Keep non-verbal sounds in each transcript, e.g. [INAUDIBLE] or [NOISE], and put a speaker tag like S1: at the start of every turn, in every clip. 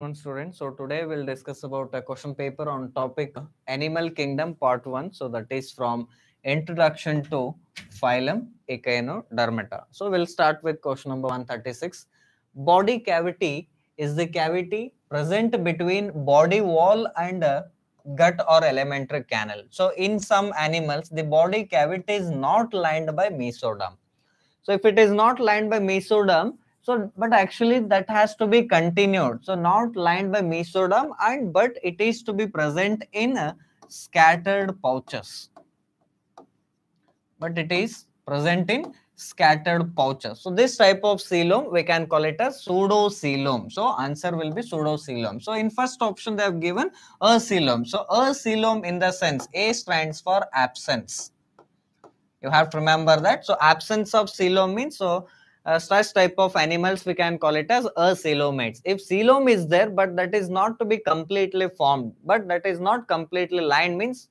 S1: One student. So today we'll discuss about a question paper on topic Animal Kingdom Part 1. So that is from Introduction to Phylum Echinodermata. So we'll start with question number 136. Body cavity is the cavity present between body wall and gut or alimentary canal. So in some animals, the body cavity is not lined by mesoderm. So if it is not lined by mesoderm, so, but actually that has to be continued. So, not lined by mesoderm and but it is to be present in uh, scattered pouches. But it is present in scattered pouches. So, this type of coelom we can call it as pseudocoelom. So, answer will be pseudo pseudocoelom. So, in first option they have given a coelom. So, a coelom in the sense A stands for absence. You have to remember that. So, absence of coelom means so uh, such type of animals we can call it as a acoelomates. If coelom is there but that is not to be completely formed but that is not completely lined means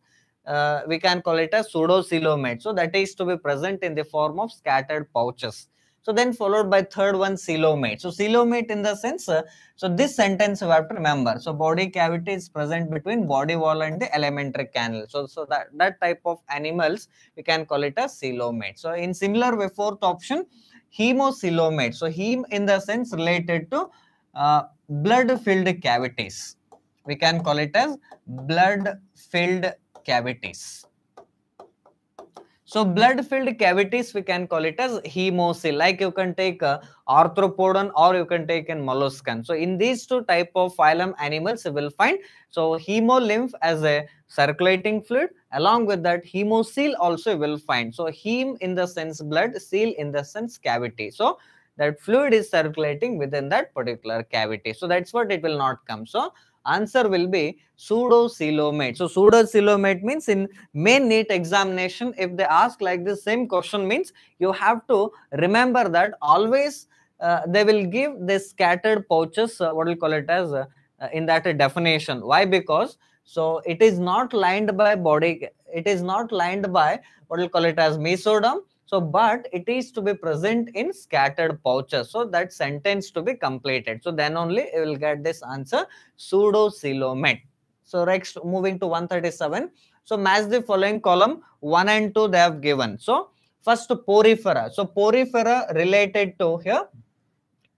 S1: uh, we can call it as pseudocoelomate. So that is to be present in the form of scattered pouches. So then followed by third one coelomate. So coelomate in the sense, uh, so this sentence you have to remember. So body cavity is present between body wall and the alimentary canal. So, so that, that type of animals we can call it as coelomate. So in similar way fourth option, hemocoelomate. So heme in the sense related to uh, blood-filled cavities. We can call it as blood-filled cavities. So blood-filled cavities we can call it as hemocoel. Like you can take uh, arthropodon or you can take in molluscan. So in these two type of phylum animals you will find so hemolymph as a circulating fluid along with that hemocoel also will find. So heme in the sense blood, coel in the sense cavity. So that fluid is circulating within that particular cavity. So that's what it will not come. So answer will be pseudo pseudocoelomate. So pseudo pseudocoelomate means in main NEET examination, if they ask like this same question means you have to remember that always uh, they will give the scattered pouches, uh, what we call it as uh, in that definition. Why? Because so it is not lined by body, it is not lined by what we call it as mesoderm. So, but it is to be present in scattered pouches. So, that sentence to be completed. So, then only you will get this answer pseudocoelomate. So, next moving to 137. So, match the following column 1 and 2 they have given. So, first porifera. So, porifera related to here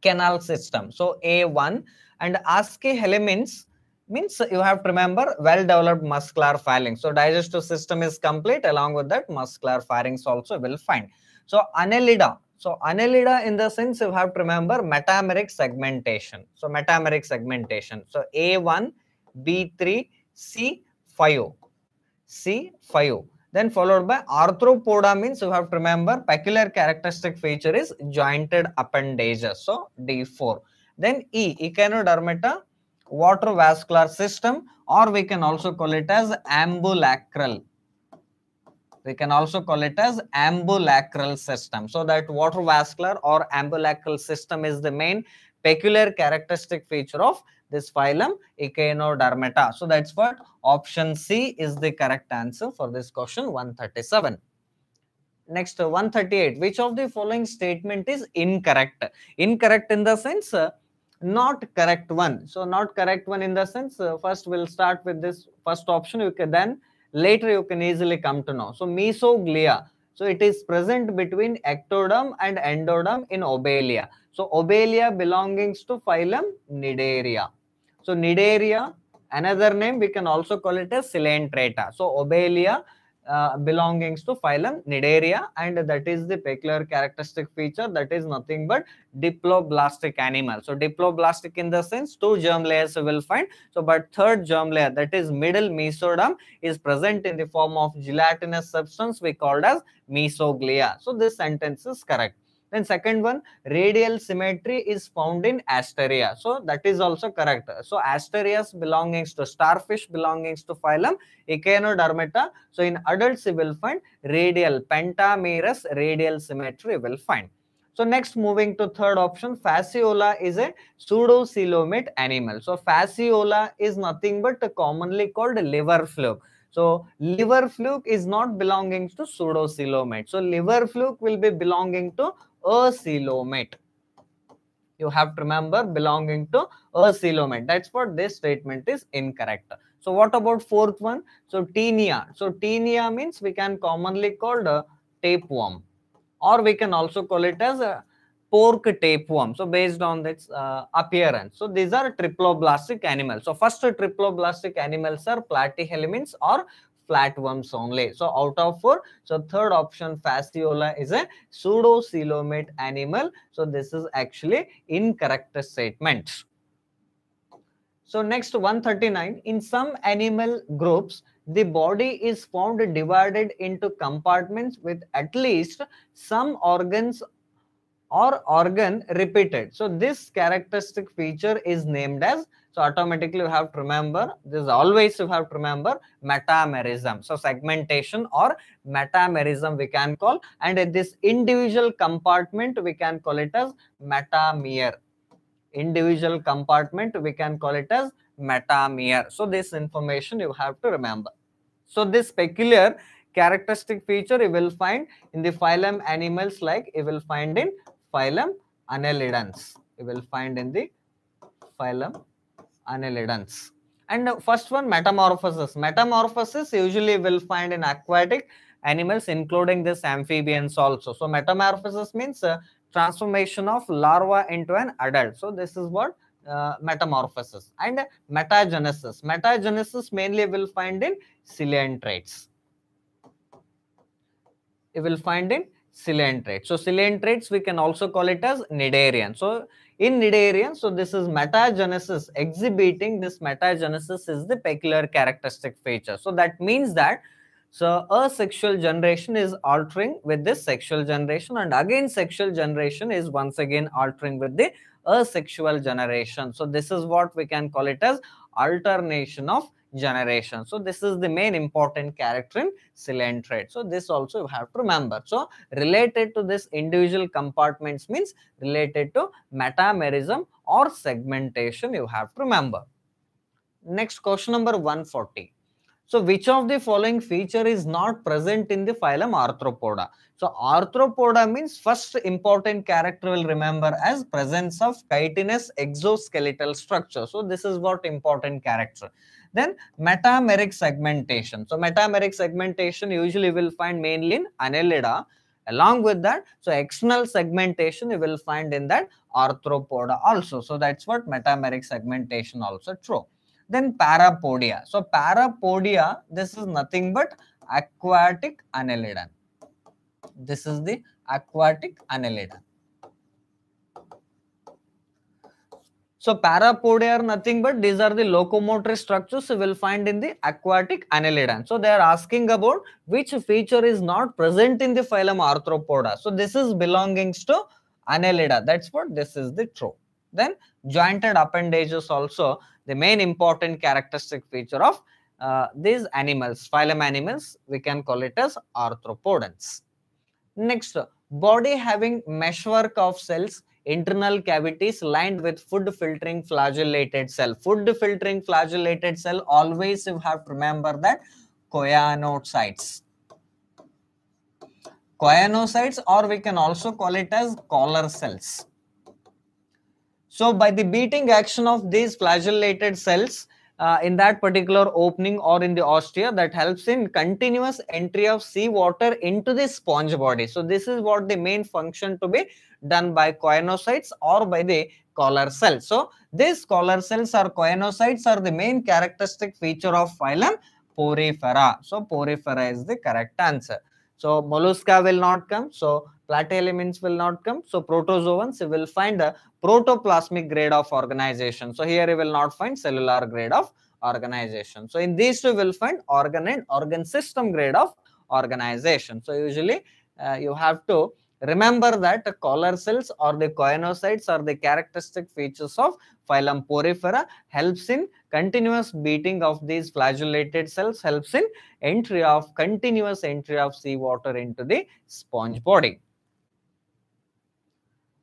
S1: canal system. So, A1 and Aschelminths means you have to remember well developed muscular pharynx. So digestive system is complete along with that muscular pharynx also will find. So annelida. So annelida in the sense you have to remember metameric segmentation. So metameric segmentation. So A1, B3, C5. C5. Then followed by arthropoda means you have to remember peculiar characteristic feature is jointed appendages. So D4. Then E, echinodermata vascular system or we can also call it as ambulacral. We can also call it as ambulacral system. So that water vascular or ambulacral system is the main peculiar characteristic feature of this phylum echinodermata. So that's what option c is the correct answer for this question 137 next 138 which of the following statement is incorrect? Incorrect in the sense uh, not correct one. So not correct one in the sense, uh, first we'll start with this first option. You can then later you can easily come to know. So mesoglea. So it is present between ectoderm and endoderm in Obelia. So Obelia belongs to phylum Cnidaria. So Cnidaria, another name we can also call it as Coelenterata. So Obelia uh, belongings to phylum Cnidaria and that is the peculiar characteristic feature that is nothing but diploblastic animal. So diploblastic in the sense two germ layers you will find. So but third germ layer that is middle mesoderm is present in the form of gelatinous substance we called as mesoglea. So this sentence is correct. Then second one, radial symmetry is found in Asteria. So that is also correct. So Asterias belongings to starfish belongings to phylum Echinodermata. So in adults you will find radial pentamerous radial symmetry will find. So next moving to third option, fasciola is a pseudocoelomate animal. So fasciola is nothing but commonly called liver fluke. So liver fluke is not belonging to pseudocoelomate. So liver fluke will be belonging to acoelomate. you have to remember belonging to a coelomate. That's what this statement is incorrect. So what about fourth one? So Taenia. So Taenia means we can commonly called a tapeworm or we can also call it as a pork tapeworm. So based on its uh, appearance. So these are triploblastic animals. So first triploblastic animals are platyhelminths or flatworms only. So out of four, so third option fasciola is a pseudocoelomate animal. So this is actually incorrect statement. So next 139, in some animal groups, the body is found divided into compartments with at least some organs or organ repeated. So this characteristic feature is named as, so automatically you have to remember, this always you have to remember metamerism. So segmentation or metamerism we can call and in this individual compartment we can call it as metamere. Individual compartment we can call it as metamere. So this information you have to remember. So this peculiar characteristic feature you will find in the phylum animals like you will find in phylum Annelidans. You will find in the phylum Annelidans. And first one metamorphosis. Metamorphosis usually will find in aquatic animals including this amphibians also. So metamorphosis means uh, transformation of larva into an adult. So this is what uh, metamorphosis and metagenesis. Metagenesis mainly will find in coelenterates. You will find in coelenterates. So coelenterates we can also call it as cnidarian. So in cnidarian, so this is metagenesis exhibiting this metagenesis is the peculiar characteristic feature. So that means that so asexual generation is altering with this sexual generation and again sexual generation is once again altering with the asexual generation. So this is what we can call it as alternation of generation. So this is the main important character in coelenterate. So this also you have to remember. So related to this individual compartments means related to metamerism or segmentation you have to remember. Next question number 140. So which of the following feature is not present in the phylum Arthropoda? So Arthropoda means first important character will remember as presence of chitinous exoskeletal structure. So this is what important character. Then metameric segmentation. So metameric segmentation usually will find mainly in Annelida. Along with that, so external segmentation you will find in that arthropoda also. So that's what metameric segmentation also true. Then parapodia. So parapodia, this is nothing but aquatic annelidan. This is the aquatic annelidan. So parapodia are nothing but these are the locomotor structures you will find in the aquatic annelidan. So they are asking about which feature is not present in the phylum Arthropoda. So this is belongings to annelida. That's what this is the true. Then jointed appendages also the main important characteristic feature of uh, these animals, phylum animals, we can call it as arthropodans. Next, body having meshwork of cells internal cavities lined with food filtering flagellated cell. Food filtering flagellated cell always you have to remember that choanocytes. Choanocytes or we can also call it as collar cells. So by the beating action of these flagellated cells, uh, in that particular opening or in the ostia that helps in continuous entry of seawater into the sponge body. So this is what the main function to be done by choanocytes or by the collar cells. So these collar cells or choanocytes are the main characteristic feature of phylum Porifera. So Porifera is the correct answer. So mollusca will not come. So platyhelminths will not come. So protozoans will find a protoplasmic grade of organization. So here you will not find cellular grade of organization. So in these two will find organ and organ system grade of organization. So usually uh, you have to remember that collar cells or the choanocytes are the characteristic features of phylum porifera helps in continuous beating of these flagellated cells helps in entry of continuous entry of seawater into the sponge body.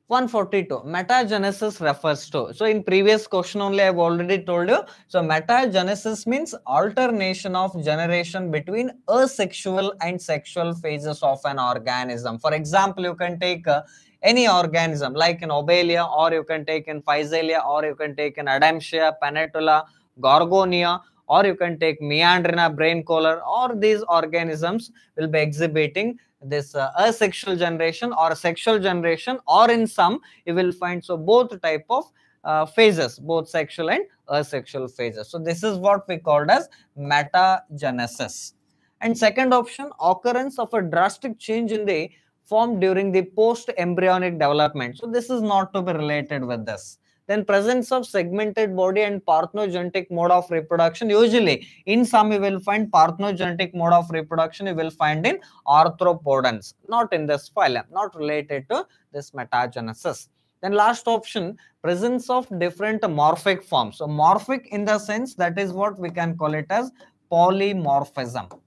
S1: 142 metagenesis refers to. So in previous question only i've already told you. So metagenesis means alternation of generation between asexual and sexual phases of an organism. For example you can take uh, any organism like in obelia or you can take in physalia or you can take in adamsia pennatula gorgonia or you can take meandrina brain coral or these organisms will be exhibiting this uh, asexual generation or sexual generation or in some you will find so both type of uh, phases both sexual and asexual phases. So this is what we called as metagenesis. And second option occurrence of a drastic change in the form during the post embryonic development. So this is not to be related with this then presence of segmented body and parthenogenetic mode of reproduction. Usually in some you will find parthenogenetic mode of reproduction you will find in arthropodans not in this phylum not related to this metagenesis. Then last option presence of different morphic forms. So morphic in the sense that is what we can call it as polymorphism.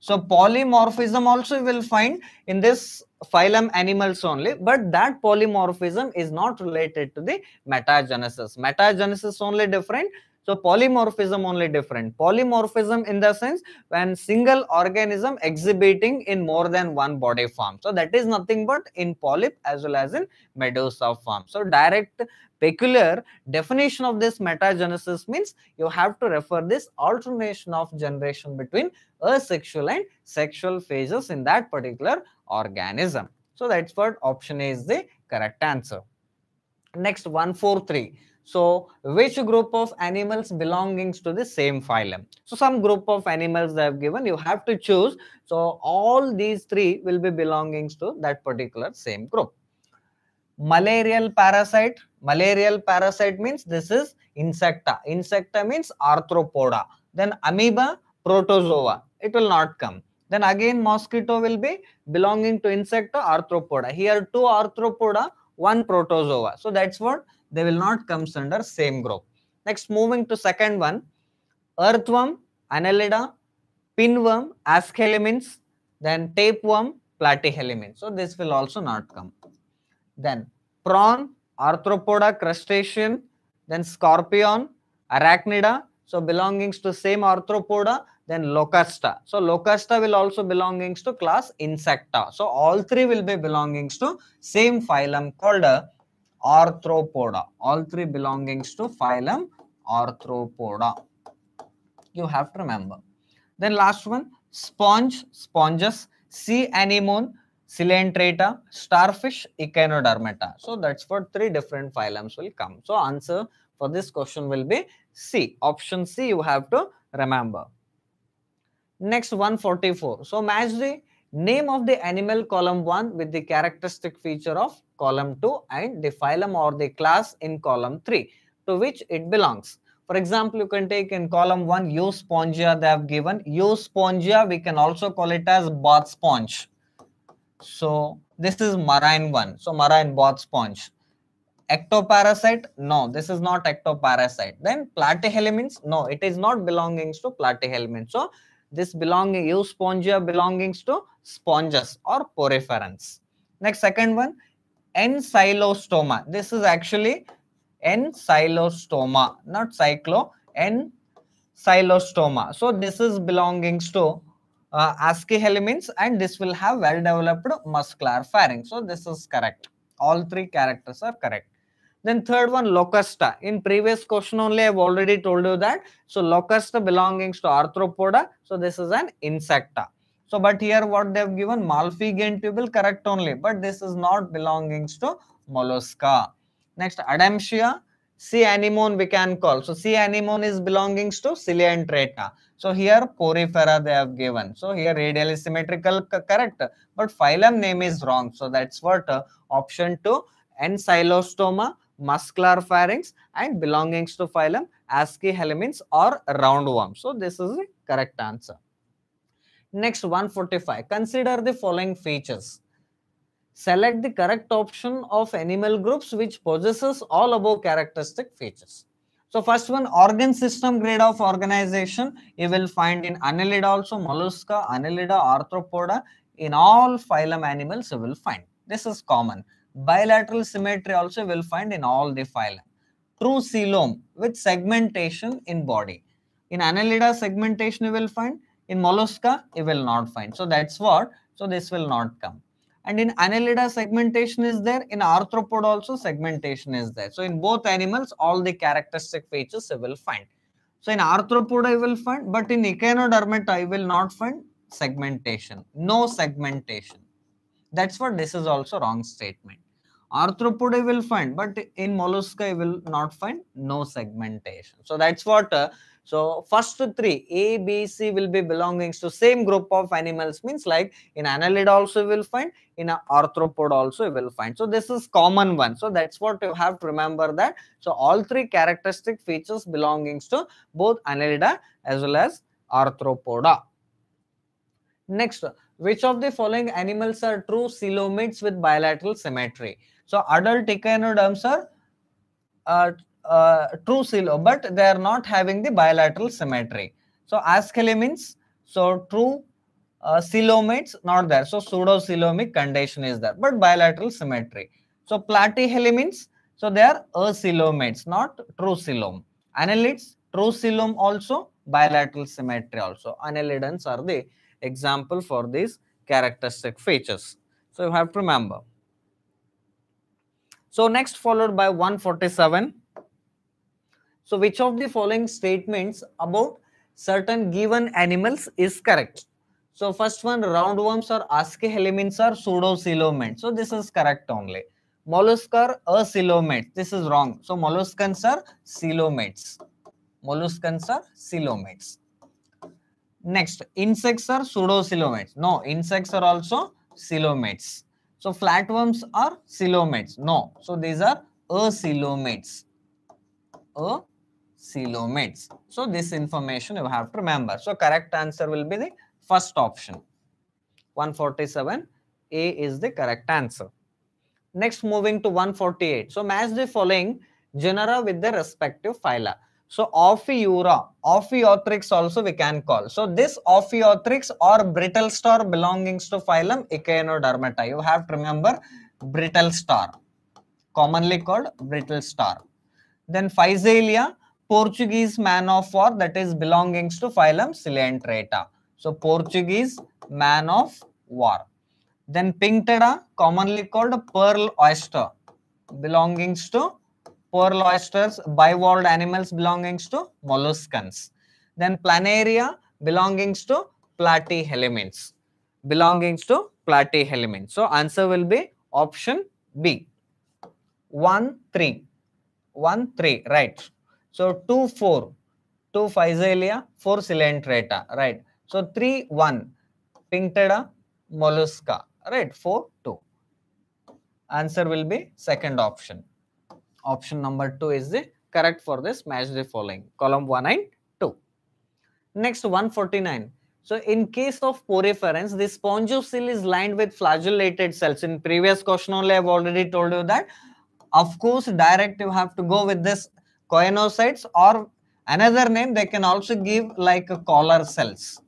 S1: So polymorphism also you will find in this phylum animals only, but that polymorphism is not related to the metagenesis. Metagenesis only different. So polymorphism only different. Polymorphism in the sense when single organism exhibiting in more than one body form. So that is nothing but in polyp as well as in medusa form. So direct peculiar definition of this metagenesis means you have to refer this alternation of generation between asexual and sexual phases in that particular organism. So that's what option A is the correct answer. Next 143. So which group of animals belongings to the same phylum? So some group of animals they have given, you have to choose. So all these three will be belongings to that particular same group. Malarial parasite, malarial parasite means this is insecta. Insecta means arthropoda. Then amoeba, protozoa. It will not come. Then again mosquito will be belonging to insecta, arthropoda. Here two arthropoda, one protozoa. So that's what they will not comes under same group. Next moving to second one, earthworm, annelida, pinworm, aschelminths, then tapeworm, platyhelminth. So this will also not come. Then prawn, arthropoda, crustacean, then scorpion, arachnida. So belongings to same arthropoda, then locusta. So locusta will also belongings to class insecta. So all three will be belongings to same phylum called arthropoda. All three belongings to phylum arthropoda. You have to remember. Then last one, sponge, sponges, sea anemone, Coelenterata, starfish, Echinodermata. So that's what three different phylums will come. So answer for this question will be C. Option C you have to remember. Next 144. So match the name of the animal column 1 with the characteristic feature of column 2 and the phylum or the class in column 3 to which it belongs. For example, you can take in column 1 Euspongia they have given. Euspongia we can also call it as bath sponge. So this is marine one. So marine bath sponge. Ectoparasite? No, this is not ectoparasite. Then platyhelminths? No, it is not belongings to platyhelminths. So this belonging euspongia belongings to sponges or poriferans. Next, second one, Ancylostoma. This is actually Ancylostoma, not cyclo, Ancylostoma. So this is belongings to uh, Aschelminths and this will have well developed muscular pharynx. So this is correct. All three characters are correct. Then third one, locusta. In previous question only, I've already told you that. So locusta belongings to arthropoda. So this is an insecta. So but here what they've given Malpighian tubule correct only. But this is not belongings to mollusca. Next, Adamsia. Sea anemone we can call. So sea anemone is belongings to Coelenterata. So here porifera they have given. So here radially symmetrical correct. But phylum name is wrong. So that's what uh, option 2 Ancylostoma muscular pharynx and belongings to phylum Aschelminths or roundworm. So this is the correct answer. Next 145. Consider the following features. Select the correct option of animal groups which possesses all above characteristic features. So first one organ system grade of organization you will find in Annelida also mollusca, Annelida, arthropoda in all phylum animals you will find. This is common. Bilateral symmetry also will find in all the phylum. True coelom with segmentation in body. In Annelida segmentation you will find, in Mollusca you will not find. So that's what, so this will not come. And in Annelida segmentation is there, in arthropod also segmentation is there. So in both animals all the characteristic features you will find. So in arthropod I will find, but in Echinodermata I will not find segmentation, no segmentation. That's what this is also wrong statement. Arthropod I will find, but in mollusca will not find no segmentation. So that's what, uh, so first three, A, B, C will be belonging to same group of animals means like in annelid also will find, in a arthropod also will find. So this is common one. So that's what you have to remember that. So all three characteristic features belongings to both annelida as well as arthropoda. Next, which of the following animals are true coelomates with bilateral symmetry? So adult echinoderms are uh, uh, true coelom, but they are not having the bilateral symmetry. So aschelminths, so true uh, not there. So pseudo-coelomic condition is there, but bilateral symmetry. So platyhelminths, so they are acoelomates, not true coelom. Annelids, true coelom also, bilateral symmetry also. Annelidans are the example for these characteristic features. So you have to remember. So next followed by 147. So which of the following statements about certain given animals is correct? So first one roundworms or aschelminths are pseudocoelomates. So this is correct only. Mollusks are acoelomates. This is wrong. So molluscans are coelomates. Molluscans are coelomates. Next, insects are pseudocoelomates. No, insects are also coelomates. So flatworms are coelomates. No, so these are acoelomates. Acoelomates. So this information you have to remember. So correct answer will be the first option. 147 A is the correct answer. Next moving to 148. So match the following genera with the respective phyla. So Ophiura, Ophiothrix also we can call. So this Ophiothrix or brittle star belongings to phylum Echinodermata. You have to remember brittle star, commonly called brittle star. Then Physalia, Portuguese man of war that is belongings to phylum Coelenterata. So Portuguese man of war. Then Pinctada, commonly called pearl oyster, belongings to pearl oysters, bivalve animals belonging to molluscans. Then planaria belonging to platyhelminths, belongings to platyhelminths. So answer will be option B. 1, 3. 1, 3, right. So 2, 4. 2 Physalia, 4 Coelenterata, right. So 3, 1. Pinctada, mollusca, right. 4, 2. Answer will be second option option number 2 is the correct for this. Match the following. Column 1 and 2 next 149 so in case of poriferans the spongocoel is lined with flagellated cells. In previous question only i've already told you that. Of course direct you have to go with this choanocytes or another name they can also give like collar cells.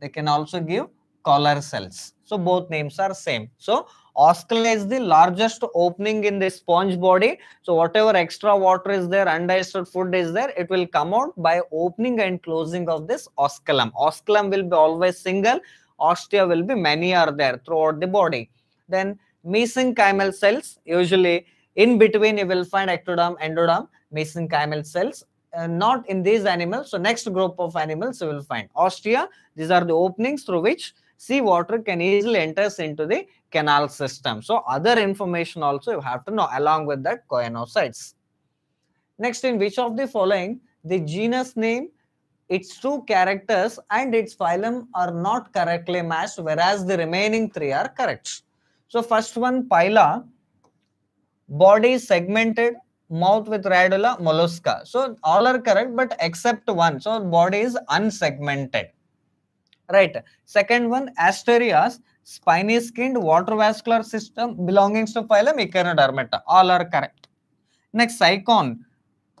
S1: They can also give collar cells. So both names are same. So Oscula is the largest opening in the sponge body. So whatever extra water is there, undigested food is there, it will come out by opening and closing of this osculum. Osculum will be always single. Ostia will be many are there throughout the body. Then mesenchymal cells, usually in between you will find ectoderm, endoderm, mesenchymal cells. Uh, not in these animals. So next group of animals you will find ostia. These are the openings through which sea water can easily enters into the canal system. So other information also you have to know along with that choanocytes. Next, in which of the following the genus name, its two characters and its phylum are not correctly matched whereas the remaining three are correct. So first one Pila, body segmented, mouth with radula, mollusca. So all are correct but except one. So body is unsegmented right. Second one asterias spiny skinned water vascular system belonging to phylum echinodermata all are correct. Next Sycon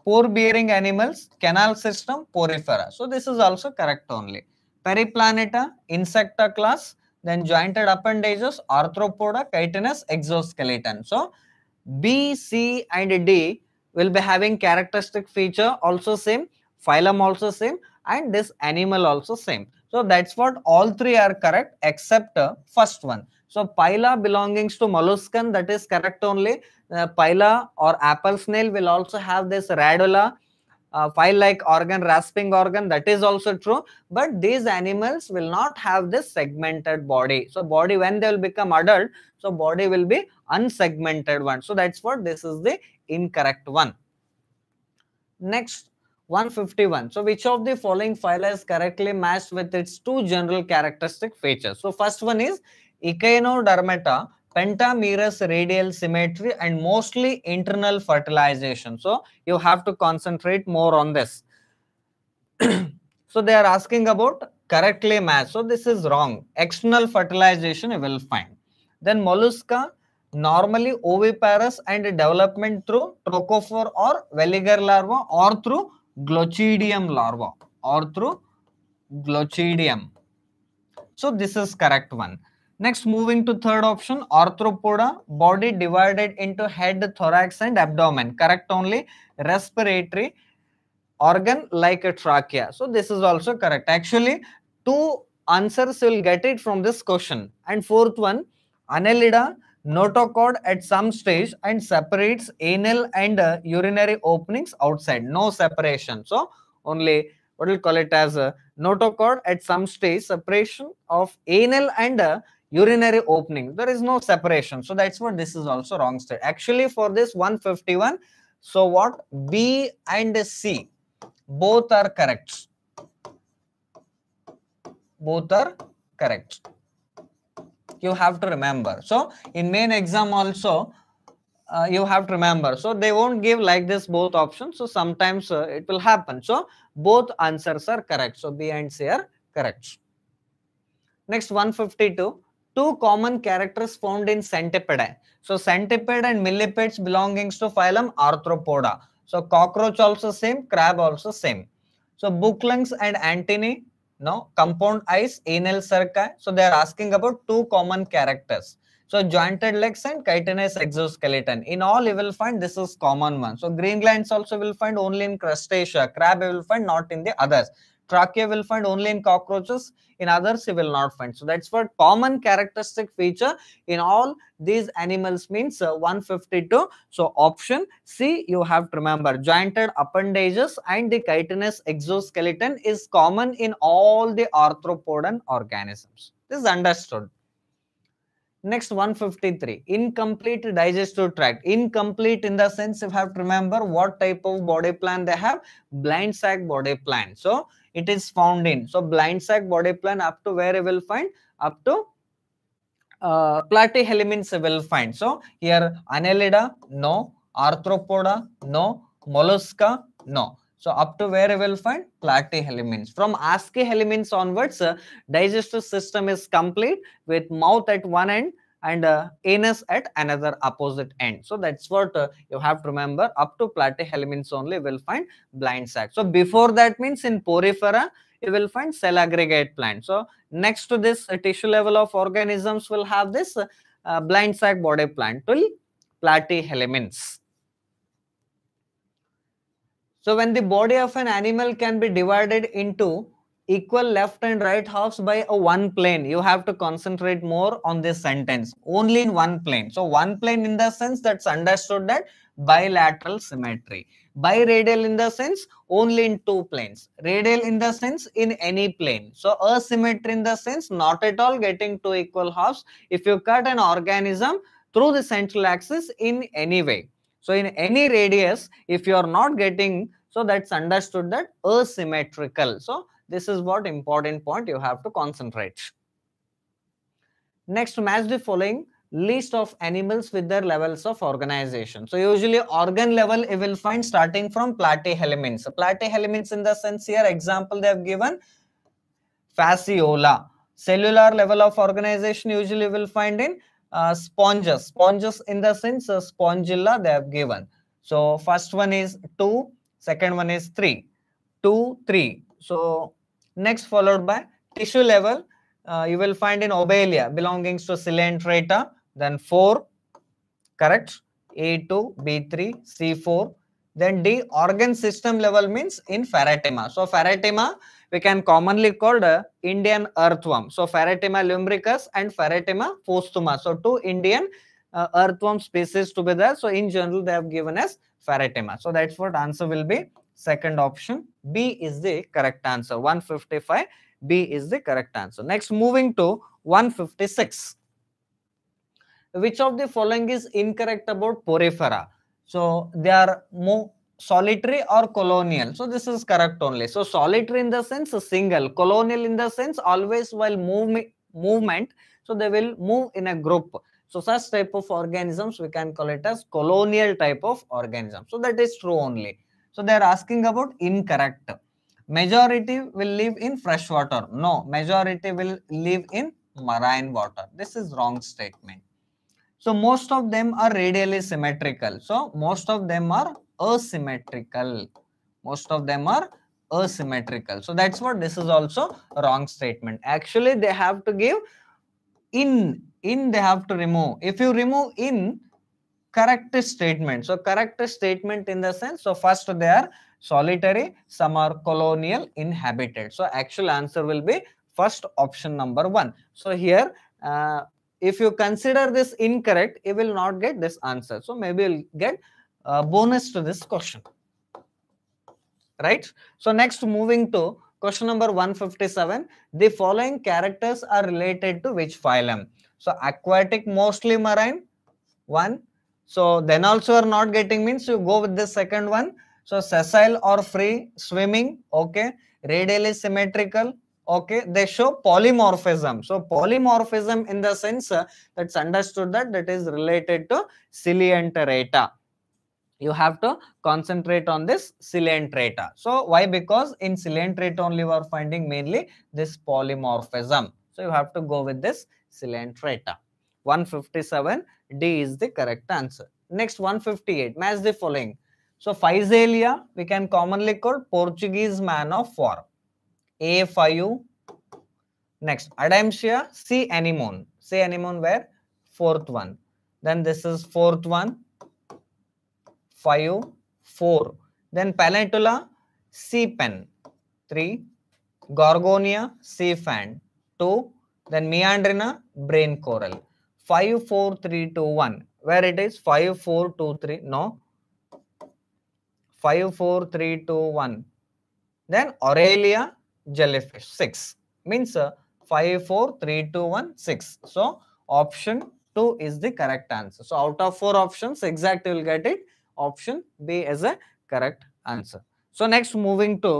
S1: pore bearing animals canal system porifera. So this is also correct only. Periplaneta insecta class then jointed appendages, arthropoda, chitinous exoskeleton. So B, C and D will be having characteristic feature also same, phylum also same and this animal also same. So that's what all three are correct except uh, first one. So pila belongings to molluscan that is correct only. Uh, Pila or apple snail will also have this radula uh, file-like organ, rasping organ, that is also true. But these animals will not have this segmented body. So body when they will become adult, so body will be unsegmented one. So that's what this is the incorrect one. Next, 151. So which of the following phyla is correctly matched with its two general characteristic features? So first one is Echinodermata pentamerous radial symmetry and mostly internal fertilization. So you have to concentrate more on this. [CLEARS THROAT] so they are asking about correctly matched. So this is wrong. External fertilization you will find. Then mollusca normally oviparous and development through trochophore or veliger larva or through glochidium larva or through glochidium. So this is correct one. Next, moving to third option, arthropoda, body divided into head, thorax and abdomen. Correct only. Respiratory organ like a trachea. So this is also correct. Actually, two answers will get it from this question. And fourth one, annelida, notochord at some stage and separates anal and uh, urinary openings outside. No separation. So only what we'll call it as a notochord at some stage separation of anal and uh, urinary opening. There is no separation. So that's what this is also wrong state. Actually for this 151 so what b and c both are correct. Both are correct you have to remember. So in main exam also uh, you have to remember. So they won't give like this both options. So sometimes uh, it will happen. So both answers are correct. So b and c are correct. Next 152 two common characters found in Centipede. So centipede and millipedes belongings to phylum Arthropoda. So cockroach also same, crab also same. So book lungs and antennae, no, compound eyes, anal cerci. So they are asking about two common characters. So jointed legs and chitinous exoskeleton. In all, you will find this is common one. So green glands also will find only in crustacea. Crab you will find not in the others. Trachea will find only in cockroaches. In others, you will not find. So that's what common characteristic feature in all these animals means uh, 152. So option C, you have to remember jointed appendages and the chitinous exoskeleton is common in all the arthropodan organisms. This is understood. Next 153, incomplete digestive tract. Incomplete in the sense you have to remember what type of body plan they have. Blind sac body plan. So it is found in. So blind sac body plan up to where you will find? Up to uh, platyhelminths you will find. So here Annelida, no. Arthropoda, no. Mollusca, no. So up to where you will find platyhelminths. From Aschelminths onwards, uh, digestive system is complete with mouth at one end and uh, anus at another opposite end. So that's what uh, you have to remember. Up to platyhelminths only will find blind sac. So before that means in porifera, you will find cell aggregate plant. So next to this uh, tissue level of organisms will have this uh, blind sac body plant till platyhelminths. So when the body of an animal can be divided into equal left and right halves by a one plane, you have to concentrate more on this sentence. Only in one plane. So one plane in the sense that's understood that bilateral symmetry. Biradial in the sense only in two planes. Radial in the sense in any plane. So asymmetry in the sense not at all getting two equal halves. If you cut an organism through the central axis in any way so in any radius, if you are not getting, so that's understood that asymmetrical. So this is what important point you have to concentrate. Next, match the following list of animals with their levels of organization. So usually organ level you will find starting from platyhelminths. So platyhelminths in the sense here example they have given fasciola. Cellular level of organization usually will find in uh, sponges. Sponges in the sense uh, spongilla they have given. So first one is 2, second one is 3. 2, 3. So next followed by tissue level. uh, you will find in Obelia belongings to Coelenterata. Then 4, correct? A2, B3, C4. Then D, organ system level means in Pheretima. So Pheretima, we can commonly call the Indian earthworm. So Pheretima lumbricus and Pheretima posthuma. So two Indian uh, earthworm species together. So in general, they have given as Pheretima. So that's what answer will be. Second option, B is the correct answer. 155, B is the correct answer. Next, moving to 156. Which of the following is incorrect about porifera? So they are more solitary or colonial. So this is correct only. So solitary in the sense single, colonial in the sense always while move, movement. So they will move in a group. So such type of organisms we can call it as colonial type of organism. So that is true only. So they are asking about incorrect. Majority will live in fresh water. No, majority will live in marine water. This is wrong statement. So most of them are radially symmetrical. So most of them are asymmetrical. Most of them are asymmetrical. So that's what this is also wrong statement. Actually, they have to give in, in they have to remove. If you remove in, correct statement. So correct statement in the sense, so first they are solitary, some are colonial inhabited. So actual answer will be first option number one. So here, uh, if you consider this incorrect, you will not get this answer. So maybe you'll get a bonus to this question. Right? So next moving to question number 157. The following characters are related to which phylum? So aquatic mostly marine, one. So then also are not getting means you go with the second one. So sessile or free swimming, okay. Radially symmetrical, okay. They show polymorphism. So polymorphism in the sense uh, that's understood that that is related to Coelenterata you have to concentrate on this Coelenterata so why? Because in Coelenterata only we are finding mainly this polymorphism. So you have to go with this Coelenterata 157 d is the correct answer next 158 match the following so physalia we can commonly call portuguese man of war a5. Next, Adamsia, sea anemone. sea anemone where? Fourth one. Then this is fourth one. Four. Then Palentula, sea pen. Three. Gorgonia, sea fan. Two. Then Meandrina, brain coral. Five, four, three, two, one. Where it is? Five, four, two, three. No. Five, four, three, two, one. Then Aurelia, jellyfish 6 means uh, 5 4 3 2 1 6 so option 2 is the correct answer so out of four options exact you will get it option b is a correct answer so next moving to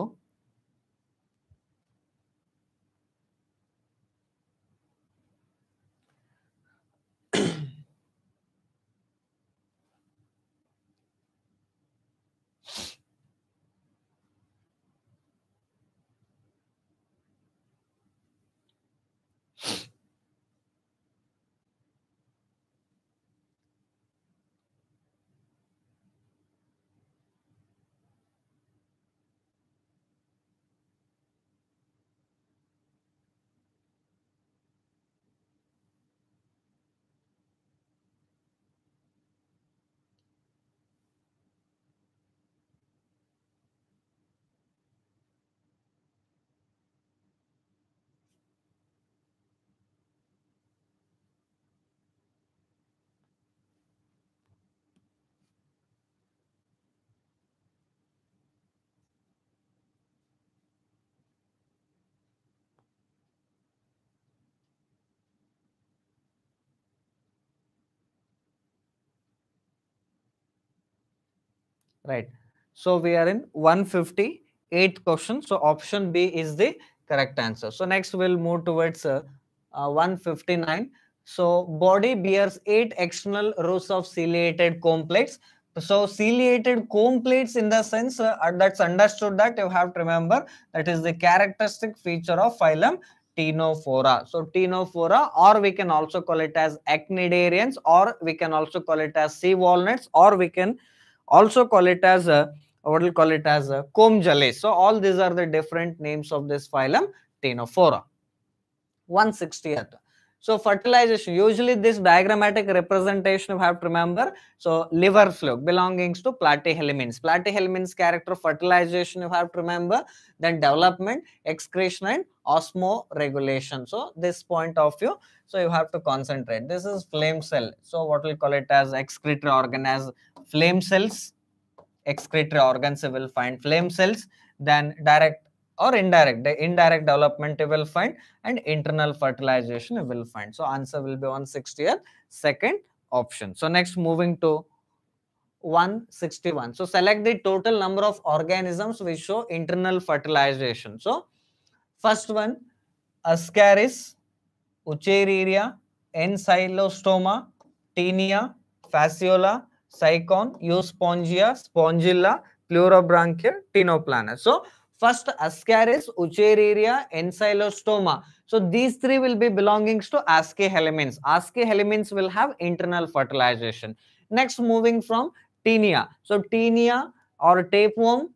S1: right. So we are in 158 question. So option b is the correct answer. So next we'll move towards uh, uh, 159 so body bears eight external rows of ciliated comb plates so ciliated comb plates in the sense uh, that's understood that you have to remember that is the characteristic feature of phylum Ctenophora. So Ctenophora or we can also call it as acnidarians or we can also call it as sea walnuts or we can also call it as a what we'll call it as a comb So all these are the different names of this phylum Ctenophora. 160th. So fertilization, usually this diagrammatic representation you have to remember. So liver fluke belongings to platyhelminths. Platyhelminths character fertilization you have to remember. Then development, excretion and osmoregulation. So this point of view, so you have to concentrate. This is flame cell. So what we call it as excretory organ as flame cells. Excretory organs will find flame cells. Then direct or indirect the indirect development you will find and internal fertilization you will find so answer will be 160th second option so next moving to 161 so select the total number of organisms which show internal fertilization so first one ascaris wuchereria Ancylostoma Taenia, fasciola sycon euspongia spongilla pleurobranchia Ctenoplana so First, Ascaris, Wuchereria, Ancylostoma. So these three will be belongings to Aschelminths. Aschelminths will have internal fertilization. Next, moving from Taenia. So Taenia or tapeworm,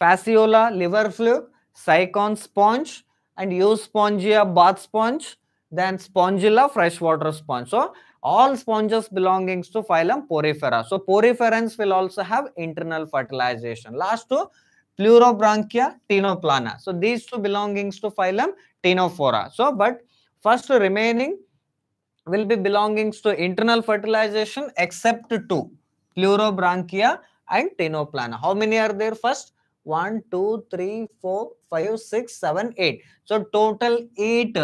S1: fasciola, liver fluke, sycon sponge, and Euspongia bath sponge, then spongilla freshwater sponge. So all sponges belongings to phylum Porifera. So poriferans will also have internal fertilization. Last two Pleurobranchia, Ctenoplana. So these two belongings to phylum Ctenophora. So but first remaining will be belongings to internal fertilization except two Pleurobranchia and Ctenoplana. How many are there first? 1, 2, 3, 4, 5, 6, 7, 8. So total 8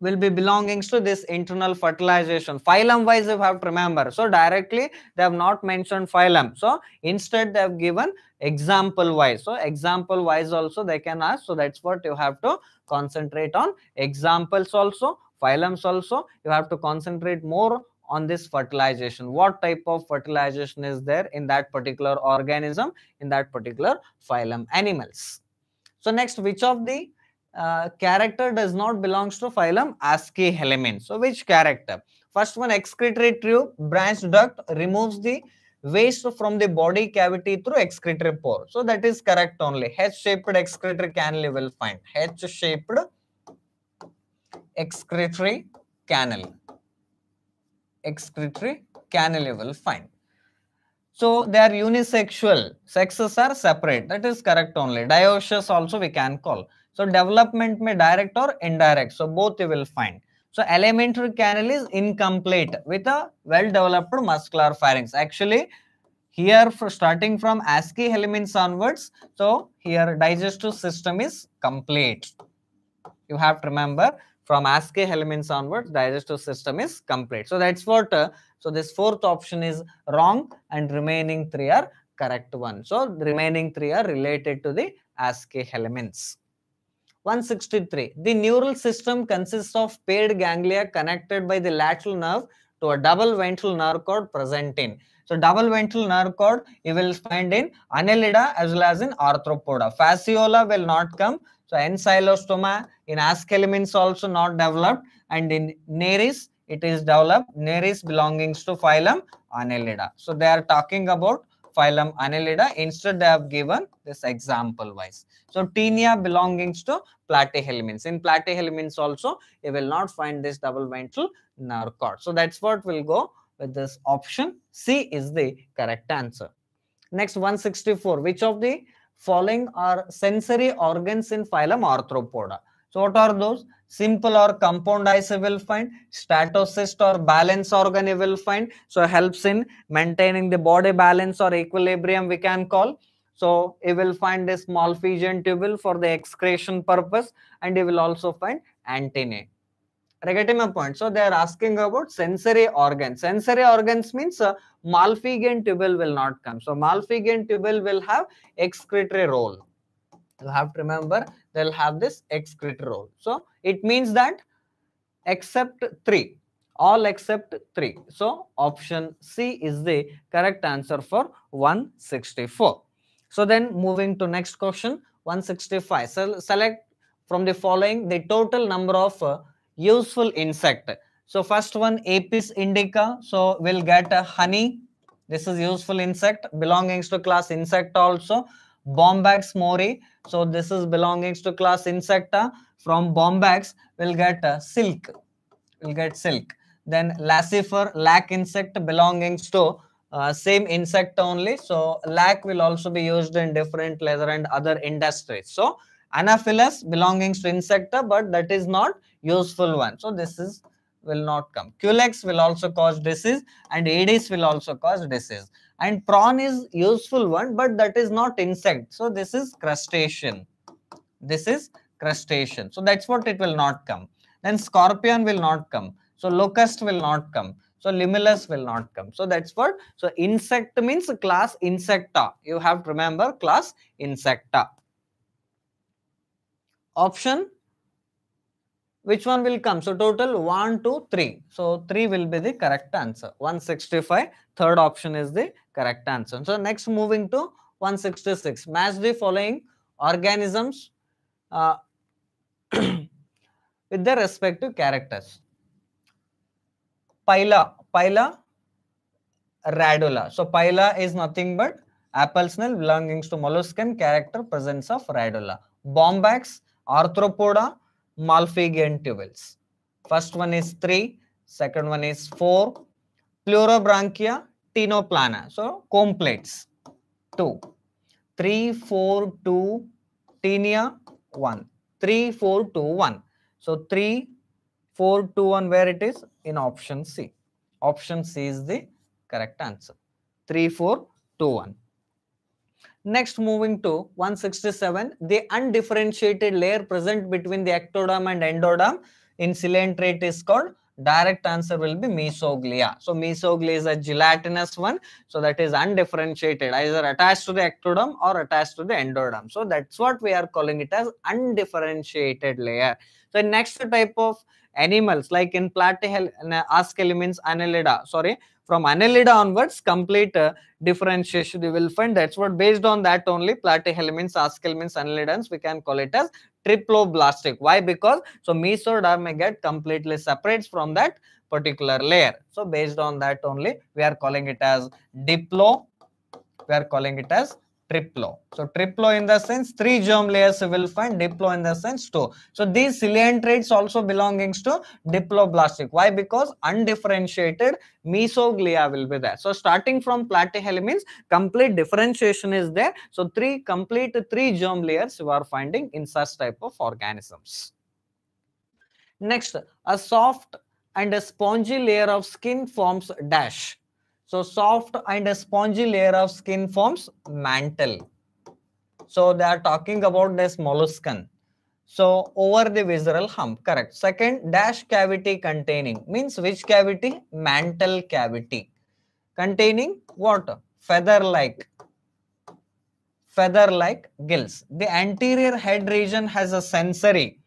S1: will be belongings to this internal fertilization. Phylum wise you have to remember. So directly they have not mentioned phylum. So instead they have given example wise. So example wise also they can ask. So that's what you have to concentrate on. Examples also, phylums also. You have to concentrate more on this fertilization. What type of fertilization is there in that particular organism, in that particular phylum animals. So next, which of the uh, character does not belongs to phylum Aschelminth. So which character? First one excretory tube, branch duct removes the waste from the body cavity through excretory pore. So that is correct only. H-shaped excretory canal you will find. H-shaped excretory canal. Excretory canal you will find. So they are unisexual. Sexes are separate. That is correct only. Dioecious also we can call. So development may direct or indirect. So both you will find. So alimentary canal is incomplete with a well-developed muscular pharynx. Actually, here for starting from Aschelminths onwards, so here digestive system is complete. You have to remember from Aschelminths onwards, digestive system is complete. So that's what, uh, so this fourth option is wrong and remaining three are correct one. So remaining three are related to the Aschelminths. 163. The neural system consists of paired ganglia connected by the lateral nerve to a double ventral nerve cord present in. So double ventral nerve cord you will find in Annelida as well as in Arthropoda. Fasciola will not come. So Ancylostoma in Aschelminths also not developed and in Nereis it is developed. Nereis belongs to phylum Annelida. So they are talking about phylum Annelida. Instead, they have given this example wise. So, Taenia belongs to platyhelminths. In platyhelminths also, you will not find this double ventral nerve cord. So, that's what will go with this option. C is the correct answer. Next, 164. Which of the following are sensory organs in phylum Arthropoda? So, what are those? simple or compound eyes will find statocyst or balance organ you will find. So helps in maintaining the body balance or equilibrium we can call. So you will find a Malpighian tubule for the excretion purpose and you will also find antennae. Getting my point. So they are asking about sensory organs. Sensory organs means uh, Malpighian tubule will not come. So Malpighian tubule will have excretory role you have to remember they'll have this excretory role. So it means that except 3, all except 3. So option C is the correct answer for 164. So then moving to next question 165. So select from the following the total number of uh, useful insect. So first one Apis indica. So we'll get a honey. This is useful insect belongings to class insect also. Bombyx mori. So this is belonging to class Insecta. From Bombyx, we'll get uh, silk. We'll get silk. Then Laccifer, lac insect belonging to uh, same insect only. So lac will also be used in different leather and other industries. So Anopheles belonging to insecta, but that is not useful one. So this is will not come. Culex will also cause disease and Aedes will also cause disease. And prawn is useful one, but that is not insect. So this is crustacean. This is crustacean. So that's what it will not come. Then scorpion will not come. So locust will not come. So limulus will not come. So that's what. So insect means class insecta. You have to remember class insecta. Option which one will come? So total 1, 2, 3. So 3 will be the correct answer. 165, third option is the correct answer. So next moving to 166. Match the following organisms uh, [CLEARS THROAT] with their respective characters. Pila, Pila radula. So Pila is nothing but apple snail belonging to molluscan character presence of radula. Bombyx, arthropoda, tubules. First one is 3, second one is 4. Pleurobranchia, Ctenoplana. So comb plates, 2. 3, 4, 2, Taenia, 1. 3, 4, 2, 1. So 3, 4, 2, 1, where it is? In option C. Option C is the correct answer. 3, 4, 2, 1. Next, moving to 167, the undifferentiated layer present between the ectoderm and endoderm in coelenterate is called direct answer will be mesoglea. So mesoglea is a gelatinous one. So that is undifferentiated, either attached to the ectoderm or attached to the endoderm. So that's what we are calling it as undifferentiated layer. So next type of animals like in platyhel, Aschelminths, annelida, sorry, from annelida onwards complete uh, differentiation you will find that's what based on that only platyhelminths aschelminths annelidans we can call it as triploblastic. Why? Because so mesoderm get completely separates from that particular layer. So based on that only we are calling it as diplo we are calling it as triplo. So triplo in the sense three germ layers you will find diplo in the sense two. So these coelentrates also belongings to diploblastic. Why? Because undifferentiated mesoglea will be there. So starting from platyhelminths, complete differentiation is there. So three complete three germ layers you are finding in such type of organisms. Next, a soft and a spongy layer of skin forms dash so soft and a spongy layer of skin forms mantle. So they are talking about this molluscan. So over the visceral hump, correct. Second, dash cavity containing means which cavity? Mantle cavity. Containing what? Feather-like. Feather-like gills. The anterior head region has a sensory.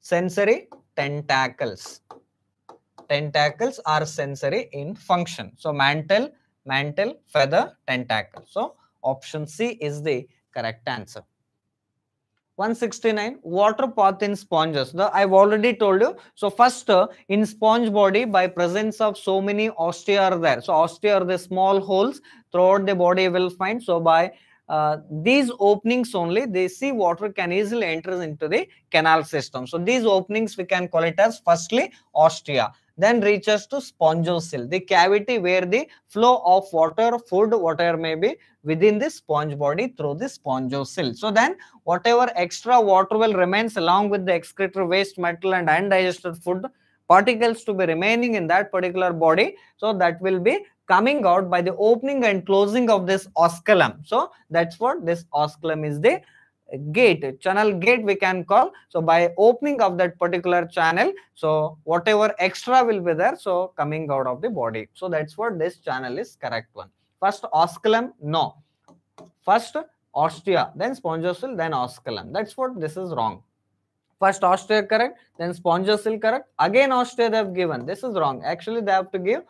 S1: Sensory tentacles tentacles are sensory in function. So mantle, mantle, feather, tentacle. So option C is the correct answer. 169 water path in sponges the i've already told you so first uh, in sponge body by presence of so many ostia are there so ostia are the small holes throughout the body will find so by uh, these openings only they see water can easily enter into the canal system so these openings we can call it as firstly ostia then reaches to spongocoel, the cavity where the flow of water, food, whatever may be within the sponge body through the spongocoel. So then whatever extra water will remains along with the excretory waste metal and undigested food particles to be remaining in that particular body. So that will be coming out by the opening and closing of this osculum. So that's what this osculum is the gate channel gate we can call. So by opening of that particular channel so whatever extra will be there so coming out of the body. So that's what this channel is correct one. First osculum no. First ostia then spongocoel then osculum. That's what this is wrong. First ostia correct then spongocoel correct. Again ostia they have given. This is wrong. Actually they have to give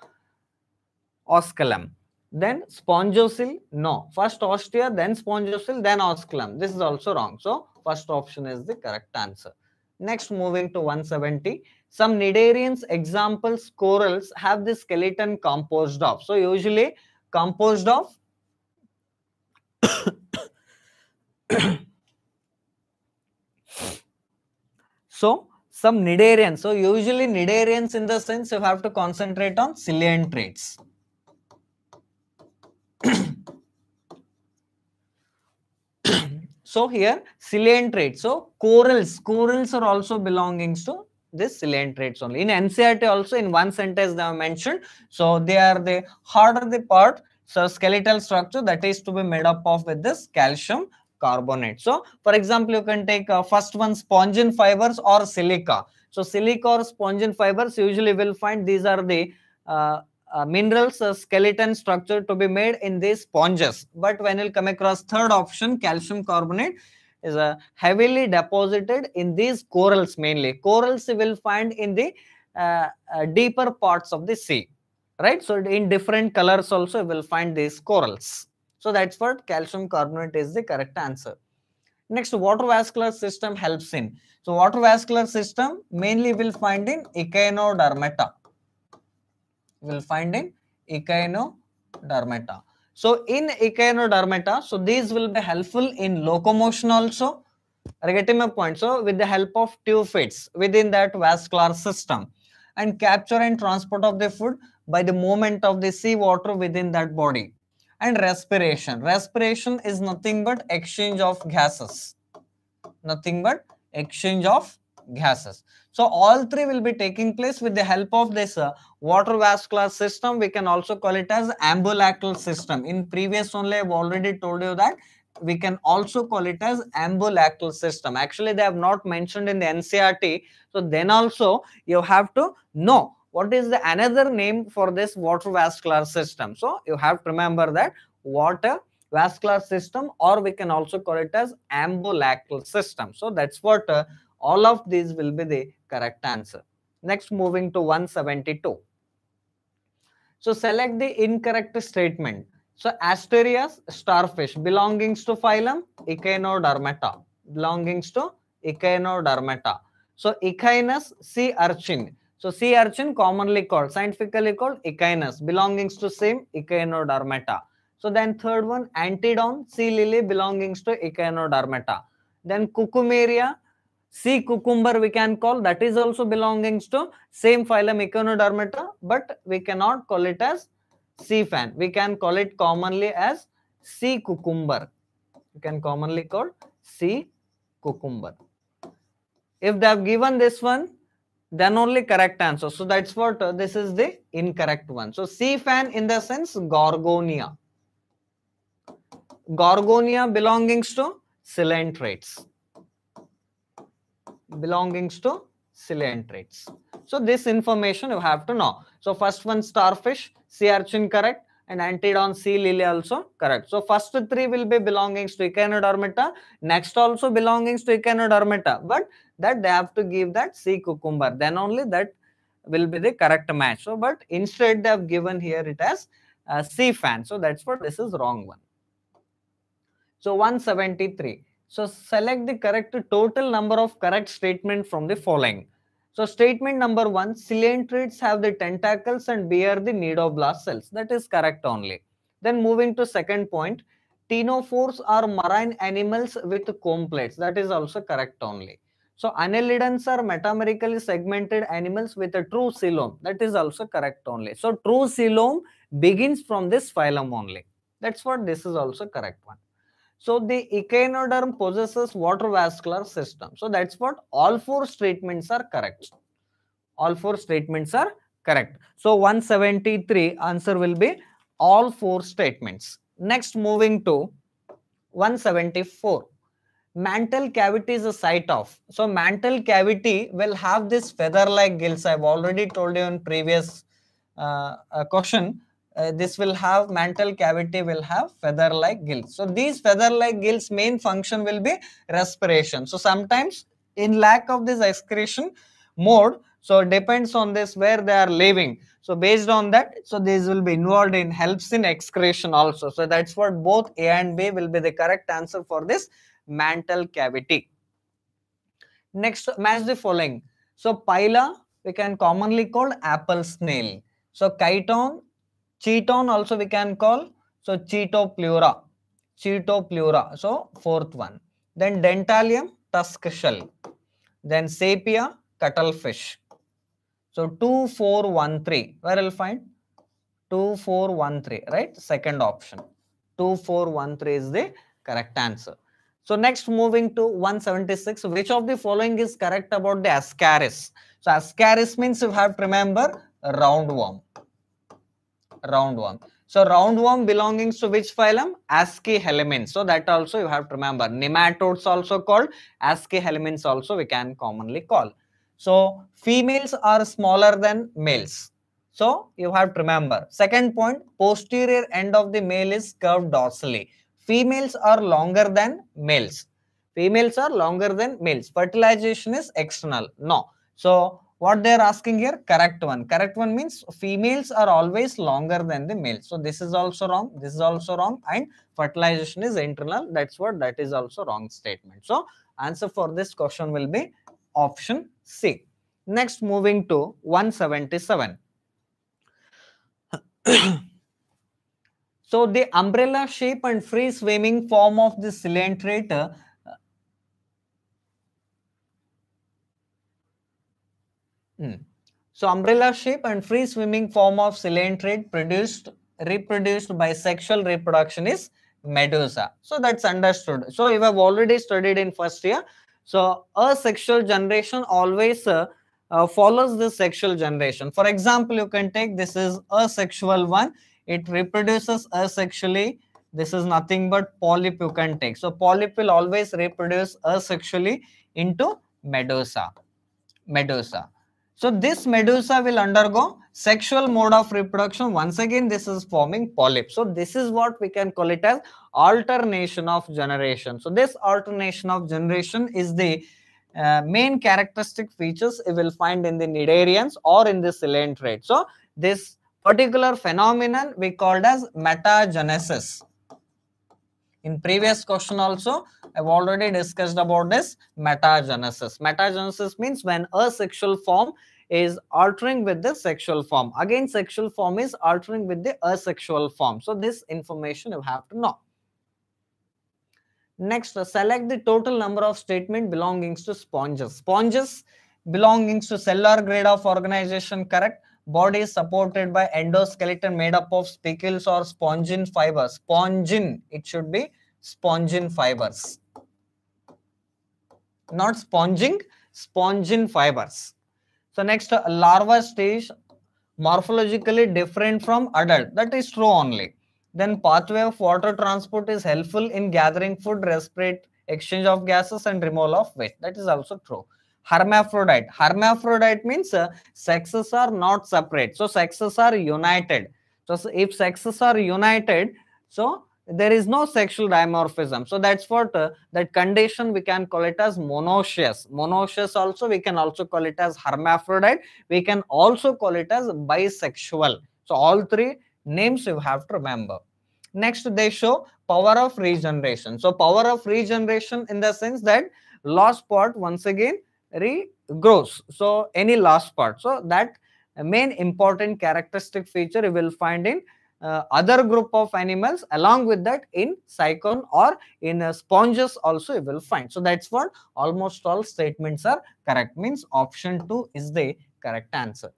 S1: osculum then spongocoel, no. First ostia, then spongocoel, then osculum. This is also wrong. So first option is the correct answer. Next, moving to 170. Some cnidarians examples, corals have the skeleton composed of. So usually composed of [COUGHS] so some cnidarians. So usually cnidarians in the sense you have to concentrate on traits. So here traits. So corals, corals are also belongings to this traits only. In NCERT also in one sentence they have mentioned. So they are the harder the part so skeletal structure that is to be made up of with this calcium carbonate. So for example, you can take uh, first one spongin fibers or silica. So silica or spongin fibers usually will find these are the uh, uh, minerals uh, skeleton structure to be made in these sponges. But when you come across third option, calcium carbonate is uh, heavily deposited in these corals mainly. Corals you will find in the uh, uh, deeper parts of the sea right? So in different colors also you will find these corals. So that's what calcium carbonate is the correct answer. Next, water vascular system helps in. So water vascular system mainly will find in echinodermata. Will find in echinodermata. So in echinodermata, so these will be helpful in locomotion also. Are getting my point? So with the help of tubes within that vascular system and capture and transport of the food by the movement of the sea water within that body. And respiration. Respiration is nothing but exchange of gases. Nothing but exchange of gases. So all three will be taking place with the help of this uh, water vascular system. We can also call it as ambulacral system. In previous only I've already told you that we can also call it as ambulacral system. Actually, they have not mentioned in the NCERT. So then also you have to know what is the another name for this water vascular system. So you have to remember that water vascular system or we can also call it as ambulacral system. So that's what uh, all of these will be the correct answer. Next moving to 172. So select the incorrect statement. So Asterias starfish belongings to phylum Echinodermata belongings to Echinodermata. So Echinus sea urchin. So sea urchin commonly called scientifically called Echinus belongings to same Echinodermata. So then third one Antedon sea lily belongings to Echinodermata. Then Cucumaria sea cucumber we can call that is also belongings to same phylum Echinodermata but we cannot call it as sea fan. We can call it commonly as sea cucumber. You can commonly call sea cucumber. If they have given this one, then only correct answer. So that's what uh, this is the incorrect one. So sea fan in the sense Gorgonia. Gorgonia belongings to coelentrates. Belongings to coelentrates. So this information you have to know. So first one starfish, sea urchin correct and antedon sea lily also correct. So first three will be belongings to Echinodermata. Next also belongings to Echinodermata. But that they have to give that sea cucumber. Then only that will be the correct match. So but instead they have given here it as a sea fan. So that's what this is wrong one. So 173. So select the correct total number of correct statement from the following. So statement number one, coelentrates have the tentacles and bear the cnidoblast cells. That is correct only. Then moving to second point, ctenophores are marine animals with comb plates. That is also correct only. So annelidans are metamerically segmented animals with a true coelom. That is also correct only. So true coelom begins from this phylum only. That's what this is also correct one. So the echinoderm possesses water vascular system. So that's what all four statements are correct. All four statements are correct. So 173 answer will be all four statements. Next moving to 174. Mantle cavity is a site of. So mantle cavity will have this feather-like gills. I've already told you in previous uh, uh, question uh, this will have mantle cavity will have feather like gills. So these feather like gills main function will be respiration. So sometimes in lack of this excretion mode so it depends on this where they are living. So based on that so these will be involved in helps in excretion also. So that's what both a and b will be the correct answer for this mantle cavity. Next match the following. So pila we can commonly call apple snail. So chiton Chiton also we can call. So Chitopleura. Chaetopleura. So fourth one. Then Dentalium, tusk shell. Then Sepia, cuttlefish. So 2413. Where I'll find? 2413, right? Second option. 2413 is the correct answer. So next moving to 176, which of the following is correct about the Ascaris? So Ascaris means you have to remember roundworm. Roundworm. So roundworm belongs to which phylum? Aschelminths. So that also you have to remember. Nematodes also called Aschelminths also we can commonly call. So females are smaller than males. So you have to remember. Second point, posterior end of the male is curved dorsally. Females are longer than males. Females are longer than males. Fertilization is external. No. So what they are asking here? Correct one. Correct one means females are always longer than the males. So this is also wrong. This is also wrong. And fertilization is internal. That's what that is also wrong statement. So answer for this question will be option C. Next moving to 177. [COUGHS] so the umbrella shape and free swimming form of the coelenterate hmm. So umbrella shape and free swimming form of coelenterate produced reproduced by sexual reproduction is medusa. So that's understood. So you have already studied in first year. So asexual generation always uh, uh, follows the sexual generation. For example, you can take this is asexual one. It reproduces asexually. This is nothing but polyp you can take. So polyp will always reproduce asexually into medusa. Medusa. So this medusa will undergo sexual mode of reproduction. Once again, this is forming polyp. So this is what we can call it as alternation of generation. So this alternation of generation is the uh, main characteristic features you will find in the cnidarians or in the coelenterate. So this particular phenomenon we called as metagenesis. In previous question also, I've already discussed about this metagenesis. Metagenesis means when a sexual form is altering with the sexual form. Again, sexual form is altering with the asexual form. So this information you have to know. Next, uh, select the total number of statement belongings to sponges. Sponges belongings to cellular grade of organization, correct? Body is supported by endoskeleton made up of spicules or spongin fibers. Spongin, it should be spongin fibers. Not sponging, spongin fibers. So next, uh, larva stage morphologically different from adult. That is true only then pathway of water transport is helpful in gathering food, respirate, exchange of gases and removal of waste. That is also true. Hermaphrodite. Hermaphrodite means uh, sexes are not separate. So sexes are united. So if sexes are united, so there is no sexual dimorphism. So that's what uh, that condition we can call it as monoecious. Monoecious also we can also call it as hermaphrodite. We can also call it as bisexual. So all three names you have to remember. Next, they show power of regeneration. So power of regeneration in the sense that lost part once again regrows. So any lost part. So that main important characteristic feature you will find in uh, other group of animals along with that in Sycon or in uh, sponges also you will find. So that's what almost all statements are correct means option 2 is the correct answer.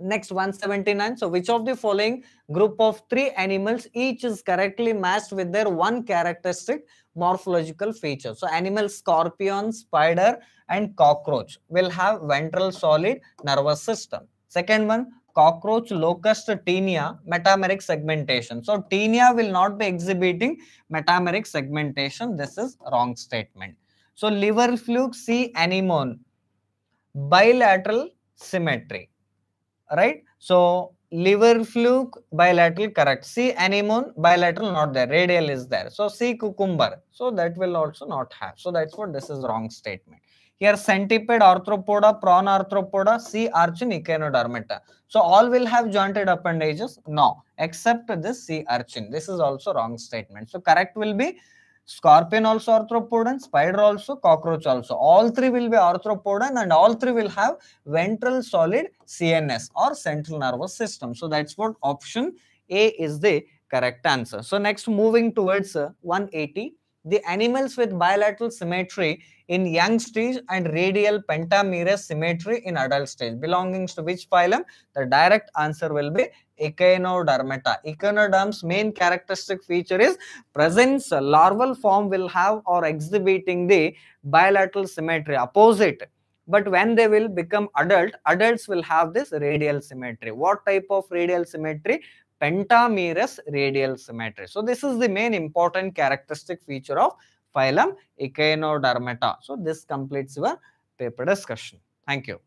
S1: Next 179. So which of the following group of three animals each is correctly matched with their one characteristic morphological feature. So animal scorpion, spider and cockroach will have ventral solid nervous system. Second one cockroach locust Taenia metameric segmentation. So Taenia will not be exhibiting metameric segmentation. This is wrong statement. So liver fluke sea anemone bilateral symmetry right? So liver fluke bilateral correct. sea anemone bilateral not there. Radial is there. So sea cucumber. So that will also not have. So that's what this is wrong statement. Here centipede, arthropoda, prawn arthropoda, sea urchin, echinodermata. So all will have jointed appendages? No, except this sea urchin. This is also wrong statement. So correct will be Scorpion also arthropodan, spider also, cockroach also. All three will be arthropodan and all three will have ventral solid CNS or central nervous system. So that's what option A is the correct answer. So next moving towards uh, 180, the animals with bilateral symmetry in young stage and radial pentamerous symmetry in adult stage. Belonging to which phylum? The direct answer will be Echinodermata. Echinoderm's main characteristic feature is presence. Larval form will have or exhibiting the bilateral symmetry opposite. But when they will become adult adults will have this radial symmetry. What type of radial symmetry pentamerous radial symmetry. So this is the main important characteristic feature of phylum echinodermata. So this completes your paper discussion. Thank you